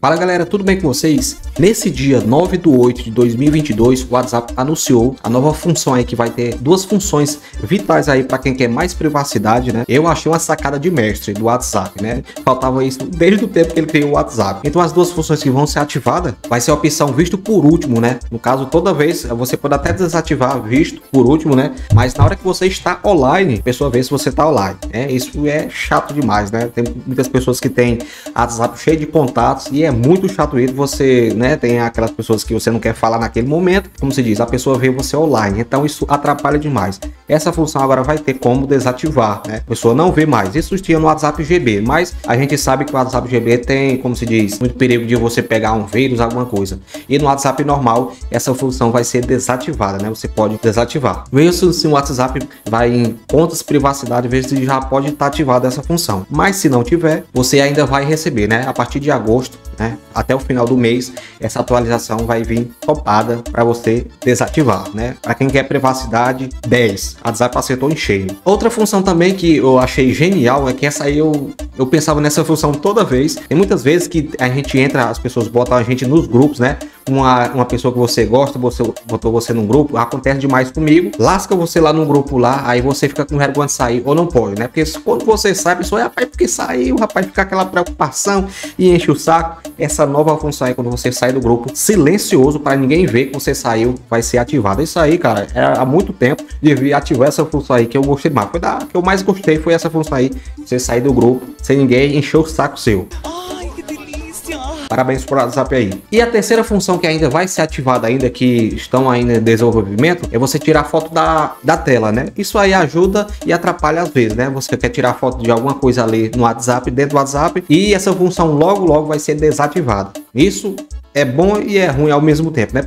Fala galera, tudo bem com vocês? Nesse dia 9 do 8 de 2022, o WhatsApp anunciou a nova função aí que vai ter duas funções vitais aí para quem quer mais privacidade, né? Eu achei uma sacada de mestre do WhatsApp, né? Faltava isso desde o tempo que ele criou o WhatsApp. Então as duas funções que vão ser ativadas vai ser a opção visto por último, né? No caso, toda vez você pode até desativar visto por último, né? Mas na hora que você está online, a pessoa vê se você está online, né? Isso é chato demais, né? Tem muitas pessoas que têm WhatsApp cheio de contatos e é é muito chato isso. Você, né, tem aquelas pessoas que você não quer falar naquele momento, como se diz, a pessoa vê você online. Então isso atrapalha demais. Essa função agora vai ter como desativar, né? A pessoa não vê mais. Isso tinha no WhatsApp GB, mas a gente sabe que o WhatsApp GB tem, como se diz, muito perigo de você pegar um vírus, alguma coisa. E no WhatsApp normal, essa função vai ser desativada, né? Você pode desativar. Veja se o WhatsApp vai em contas privacidade, veja se já pode estar ativada essa função. Mas se não tiver, você ainda vai receber, né? A partir de agosto né? Até o final do mês, essa atualização vai vir topada para você desativar, né? Para quem quer privacidade, 10. A WhatsApp acertou em cheio. Outra função também que eu achei genial é que essa aí eu, eu pensava nessa função toda vez. Tem muitas vezes que a gente entra, as pessoas botam a gente nos grupos, né? Uma, uma pessoa que você gosta, você botou você num grupo, acontece demais comigo. Lasca você lá num grupo lá, aí você fica com vergonha de sair ou não pode, né? Porque quando você sai, a pessoa, rapaz, porque saiu, rapaz, fica aquela preocupação e enche o saco essa nova função aí quando você sai do grupo silencioso para ninguém ver que você saiu, vai ser ativada. Isso aí, cara, é há muito tempo devia ativar essa função aí que eu gostei mais. Foi da que eu mais gostei foi essa função aí, você sair do grupo sem ninguém encher o saco seu. Parabéns por WhatsApp aí. E a terceira função que ainda vai ser ativada ainda, que estão ainda em desenvolvimento, é você tirar foto da, da tela, né? Isso aí ajuda e atrapalha às vezes, né? Você quer tirar foto de alguma coisa ali no WhatsApp, dentro do WhatsApp, e essa função logo, logo vai ser desativada. Isso é bom e é ruim ao mesmo tempo, né?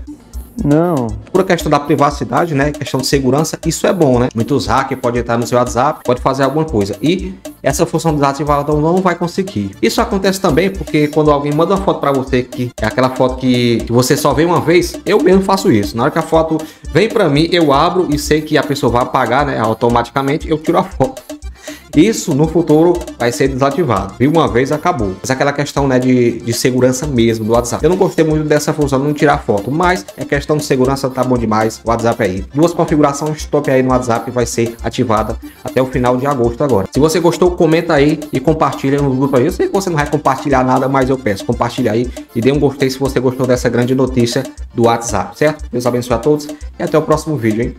Não. Por questão da privacidade, né? Questão de segurança, isso é bom, né? Muitos hackers podem entrar no seu WhatsApp, pode fazer alguma coisa. E essa função desativada não vai conseguir. Isso acontece também porque quando alguém manda uma foto para você que é aquela foto que, que, você só vê uma vez, eu mesmo faço isso. Na hora que a foto vem para mim, eu abro e sei que a pessoa vai apagar, né? Automaticamente eu tiro a foto. Isso no futuro vai ser desativado. E uma vez acabou. Mas aquela questão né, de, de segurança mesmo do WhatsApp. Eu não gostei muito dessa função de não tirar foto, mas é questão de segurança, tá bom demais. O WhatsApp aí. Duas configurações top aí no WhatsApp vai ser ativada até o final de agosto agora. Se você gostou, comenta aí e compartilha no grupo aí. Eu sei que você não vai compartilhar nada, mas eu peço, compartilha aí e dê um gostei se você gostou dessa grande notícia do WhatsApp, certo? Deus abençoe a todos e até o próximo vídeo, hein?